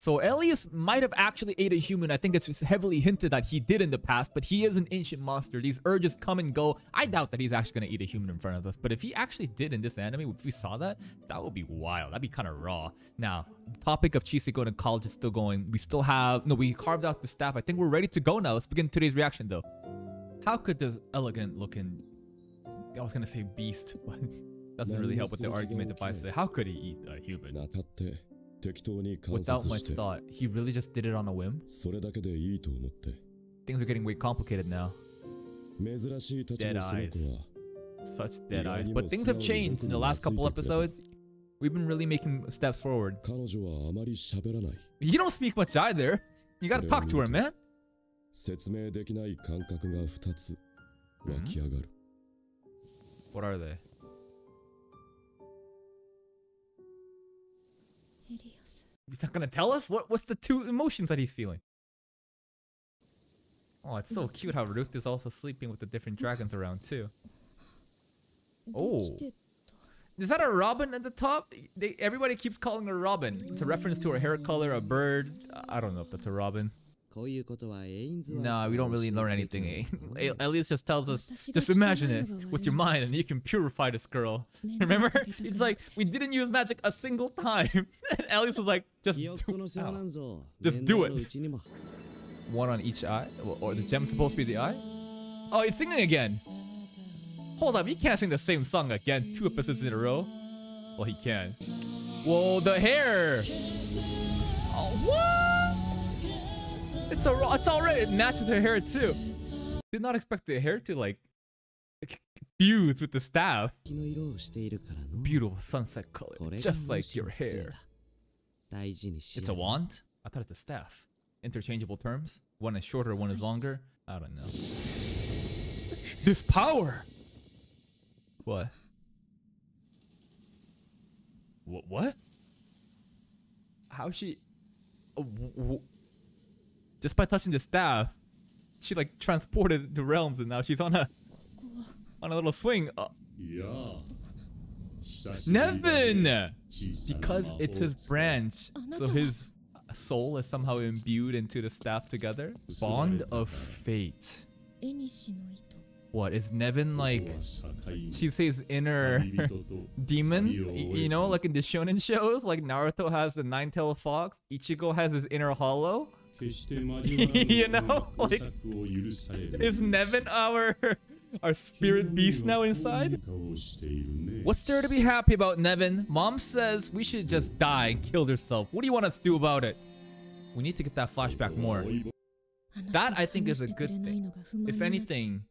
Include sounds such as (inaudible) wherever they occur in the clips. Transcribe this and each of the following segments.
So Elias might have actually ate a human. I think it's heavily hinted that he did in the past, but he is an ancient monster. These urges come and go. I doubt that he's actually going to eat a human in front of us. But if he actually did in this anime, if we saw that, that would be wild. That'd be kind of raw. Now, topic of Chise going to college is still going. We still have... No, we carved out the staff. I think we're ready to go now. Let's begin today's reaction, though. How could this elegant looking... I was going to say beast, (laughs) but doesn't really help with the argument if I say, how could he eat a human? 当たって適当に観 Without 察 much して thought, he really just did it on a whim. それだけでいいと思って Things are getting way complicated now. 珍しいたち Dead のその eyes. 子は Such dead eyes. But things have changed in the last couple episodes. We've been really making steps forward. 彼女はあまり喋らない You don't speak much either. You gotta talk to her, man. 説明できない感覚が2つ湧き上がる What are they? He's not gonna tell us? What, what's the two emotions that he's feeling? Oh, it's so cute how Ruth is also sleeping with the different dragons around too. Oh. Is that a robin at the top? They, everybody keeps calling her robin. It's a reference to her hair color, a bird. I don't know if that's a robin. No, we don't really learn anything. (laughs) Elias just tells us, just imagine it with your mind and you can purify this girl. (laughs) Remember? It's like, we didn't use magic a single time. (laughs) and Elias was like, just do, oh, just do it. One on each eye? Or the gem supposed to be the eye? Oh, he's singing again. Hold up, he can't sing the same song again two episodes in a row. Well, he can. Whoa, the hair! Oh, what? It's a it's already matched with her hair too. Did not expect the hair to like fuse with the staff. Beautiful sunset color, just like your hair. It's a wand? I thought it's a staff. Interchangeable terms? One is shorter, one is longer? I don't know. This power! What? What? What? How she... Uh, just by touching the staff, she like transported the realms, and now she's on a on a little swing. Uh, yeah. Nevin! Because it's his branch, so his soul is somehow imbued into the staff together. Bond of fate. What, is Nevin like, She says inner (laughs) demon? You know, like in the shonen shows, like Naruto has the nine-tailed fox, Ichigo has his inner hollow? (laughs) you know, like, is Nevin our (laughs) our spirit beast now inside? What's there to be happy about, Nevin? Mom says we should just die and kill herself. What do you want us to do about it? We need to get that flashback more. That, I think, is a good thing. If anything,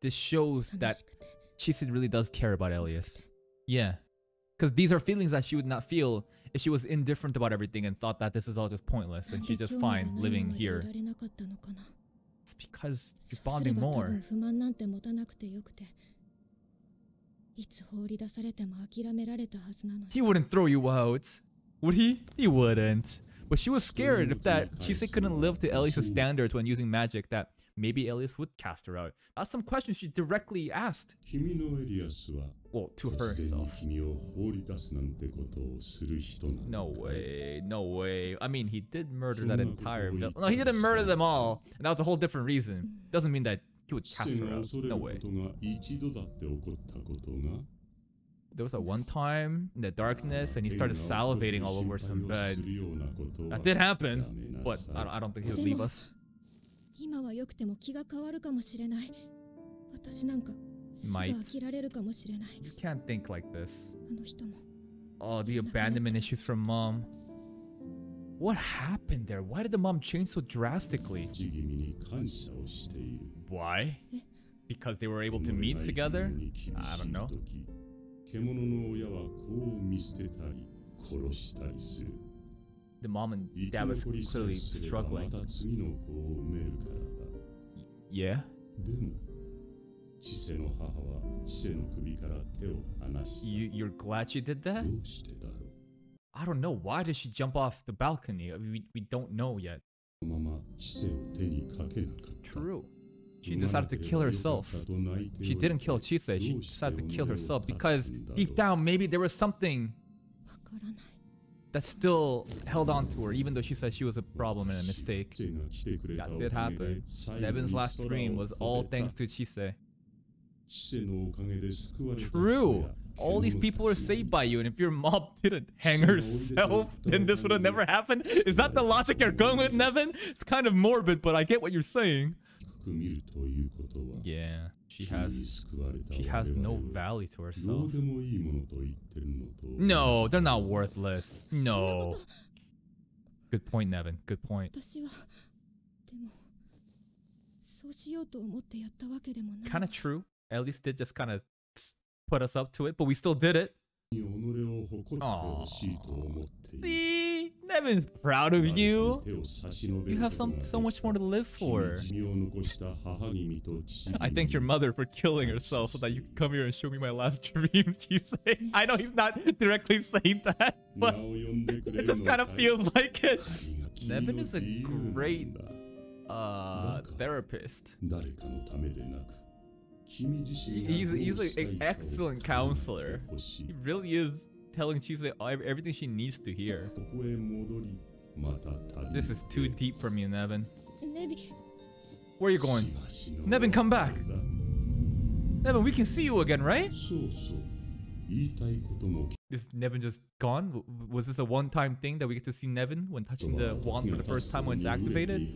this shows that Chisin really does care about Elias. Yeah, because these are feelings that she would not feel if she was indifferent about everything and thought that this is all just pointless and she's just fine living here. It's because you're bonding more. He wouldn't throw you out, would he? He wouldn't. But she was scared if that Chise couldn't live to Elias's standards when using magic that maybe Elias would cast her out? That's some questions she directly asked. Well, to herself. No way, no way. I mean, he did murder that entire village. No, he didn't murder them all, and that was a whole different reason. Doesn't mean that he would cast her out. No way. There was a one time in the darkness, and he started salivating all over some bed. That did happen, but I don't think he would leave us. 今は良くても気が変わるかもしれない私なんかすぐ.飽きられるかもしれない You can't think like this. あの人も Oh, the abandonment issues from mom. What happened there? Why did the mom change so drastically? Why? Because they were able to meet together? I don't know. The mom and 生き dad was 残りさ clearly えすればま struggling. た次の子を産めるからだ Yeah? でも知性の母は知性の首から手を離した You, you're glad she did that? どうしてだろう I don't know. Why did she jump off the balcony? I mean, we, we don't know yet. このまま知性を手にかけなかった True. She decided to kill herself. She didn't kill Chise. She decided to kill herself because deep down, maybe there was something わからない that still held on to her, even though she said she was a problem and a mistake. That did happen. Nevin's last dream was all thanks to Chise. True! All these people were saved by you, and if your mom (laughs) didn't hang herself, then this would have never happened? Is that the logic you're going with, Nevin? It's kind of morbid, but I get what you're saying. Yeah. She has she has no value to herself. No, they're not worthless. No. Good point, Nevin. Good point. Kind of true. At least did just kind of put us up to it, but we still did it. Aww. Evan's proud of you. You have some, so much more to live for. I thank your mother for killing herself so that you could come here and show me my last (laughs) dream, she's saying. I know he's not directly saying that, but it just kind of feels like it. Nevin is a great uh, therapist. He's, he's an excellent counselor. He really is telling Chise everything she needs to hear. This is too deep for me, Nevin. Where are you going? Nevin, come back! Nevin, we can see you again, right? Is Nevin just gone? Was this a one-time thing that we get to see Nevin when touching the wand for the first time when it's activated?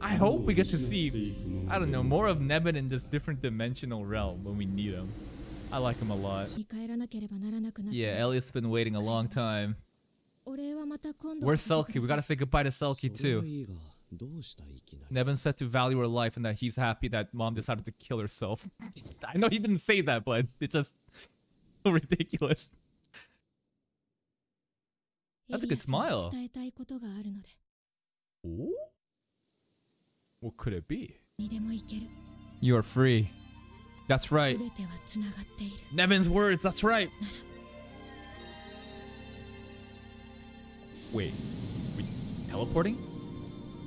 I hope we get to see, I don't know, more of Nevin in this different dimensional realm when we need him. I like him a lot. Yeah, Elliot's been waiting a long time. Where's Selkie? We gotta say goodbye to Selkie too. Nevin said to value her life and that he's happy that mom decided to kill herself. (laughs) I know he didn't say that, but it's just so (laughs) ridiculous. That's a good smile. Ooh? What could it be? You are free. That's right. Nevin's words, that's right. Wait, we teleporting?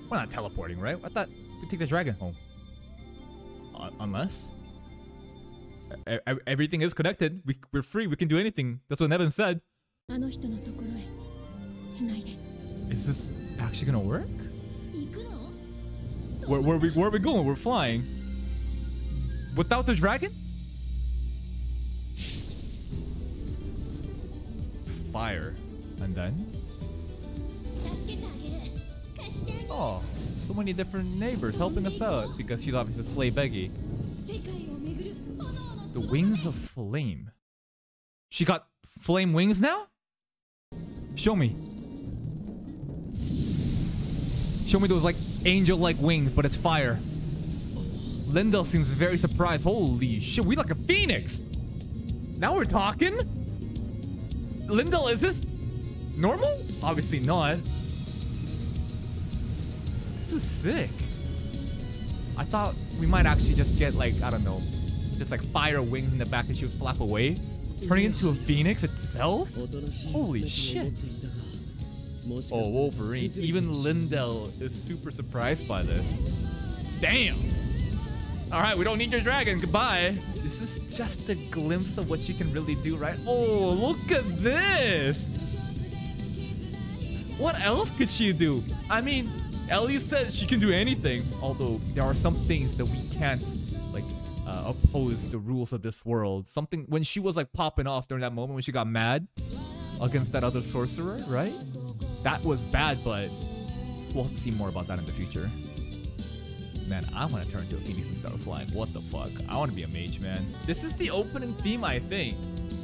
We're not teleporting, right? I thought we take the dragon home. Uh, unless? E everything is connected. We, we're free. We can do anything. That's what Nevin said. Is this actually gonna work? Where, where, are we, where are we going? We're flying without the dragon? Fire. And then? Oh, so many different neighbors helping us out because she's obviously Sleigh Beggy. The Wings of Flame. She got flame wings now? Show me. Show me those like angel-like wings, but it's fire. Lindel seems very surprised. Holy shit, we like a phoenix. Now we're talking. Lindel, is this normal? Obviously not. This is sick. I thought we might actually just get like, I don't know, just like fire wings in the back and she would flap away. Turning into a phoenix itself? Holy shit. Oh, Wolverine. Even Lindel is super surprised by this. Damn! Alright, we don't need your dragon. Goodbye. This is just a glimpse of what she can really do, right? Oh, look at this! What else could she do? I mean, Ellie said she can do anything. Although there are some things that we can't like uh, oppose the rules of this world. Something when she was like popping off during that moment when she got mad against that other sorcerer, right? That was bad, but we'll have to see more about that in the future. Man, I want to turn into a phoenix and start flying. What the fuck? I want to be a mage, man. This is the opening theme, I think.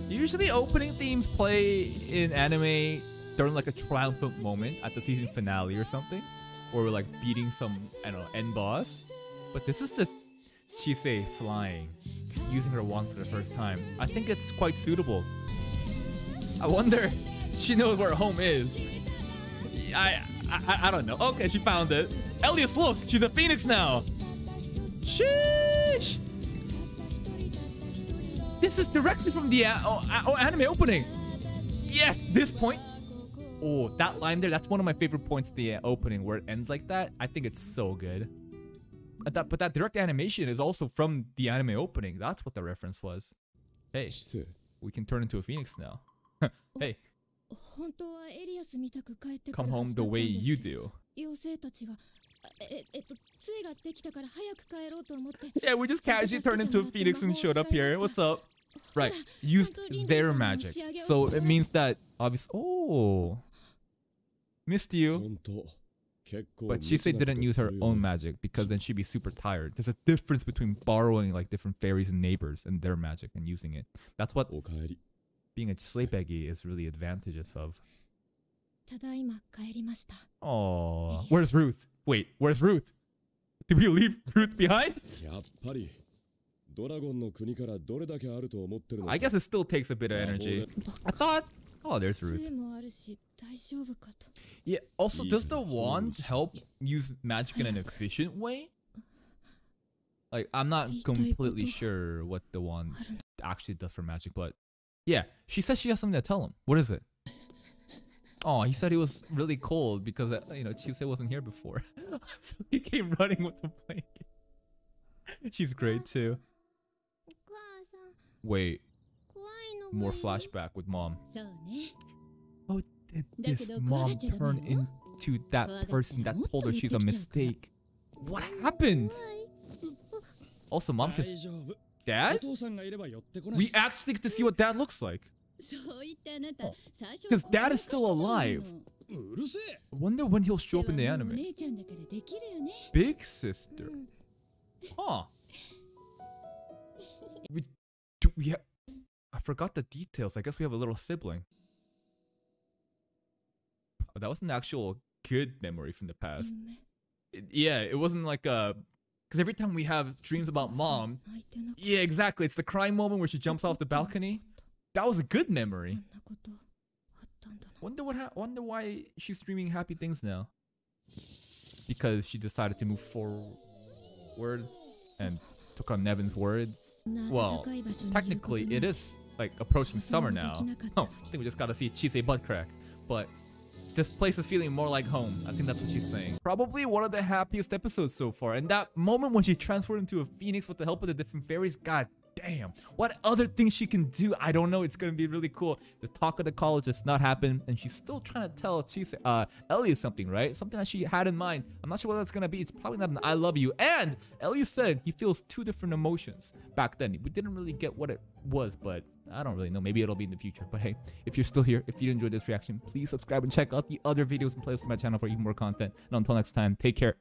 Usually, opening themes play in anime during like a triumphant moment at the season finale or something, or we're like beating some I don't know end boss. But this is the Chise flying, using her wand for the first time. I think it's quite suitable. I wonder, (laughs) she knows where home is. I, I I don't know. Okay, she found it. Elias, look, she's a phoenix now. Sheesh. This is directly from the uh, oh, uh, oh, anime opening. Yes, this point. Oh, that line there, that's one of my favorite points of the uh, opening where it ends like that. I think it's so good. But that, but that direct animation is also from the anime opening. That's what the reference was. Hey, we can turn into a phoenix now. (laughs) hey, Come home the way you do. we just casually turned into a Phoenix and showed up here. What's up? (laughs) Right, used their magic. So it means that obviously. Oh, missed you. But Chise didn't use her own magic because then she'd be super tired. There's a difference between borrowing like different fairies and neighbors and their magic and using it. That's what being a Sleigh Beggy is really advantageous of. Oh, where's Ruth? Wait, where's Ruth? Did we leave Ruth behind? I guess it still takes a bit of energy. I thought... Oh, there's Ruth. Yeah, also, does the wand help use magic in an efficient way? Like, I'm not completely sure what the wand actually does for magic, but yeah, she says she has something to tell him. What is it? Oh, he said he was really cold because, uh, you know, Chise wasn't here before. (laughs) so he came running with the blanket. She's great too. Wait. More flashback with mom. Oh, did this mom turn into that person that told her she's a mistake? What happened? Also, mom can Dad? We actually get to see what Dad looks like. Because Dad is still alive. I wonder when he'll show up in the anime. Big sister. Huh. We, do we have... I forgot the details. I guess we have a little sibling. That was an actual good memory from the past. It, yeah, it wasn't like a because every time we have dreams about mom, yeah, exactly. It's the crying moment where she jumps off the balcony. That was a good memory. Wonder what? wonder why she's dreaming happy things now. Because she decided to move forward and took on Nevin's words. Well, technically, it is like approaching summer now. Oh, (laughs) I think we just gotta see Chise butt crack. But this place is feeling more like home. I think that's what she's saying. Probably one of the happiest episodes so far. And that moment when she transformed into a phoenix with the help of the different fairies, god damn. What other things she can do? I don't know. It's gonna be really cool. The talk of the college has not happened, and she's still trying to tell Chise, uh, Ellie something, right? Something that she had in mind. I'm not sure what that's gonna be. It's probably not an I love you. And Ellie said he feels two different emotions back then. We didn't really get what it was, but I don't really know. Maybe it'll be in the future. But hey, if you're still here, if you enjoyed this reaction, please subscribe and check out the other videos and playlists on my channel for even more content. And until next time, take care.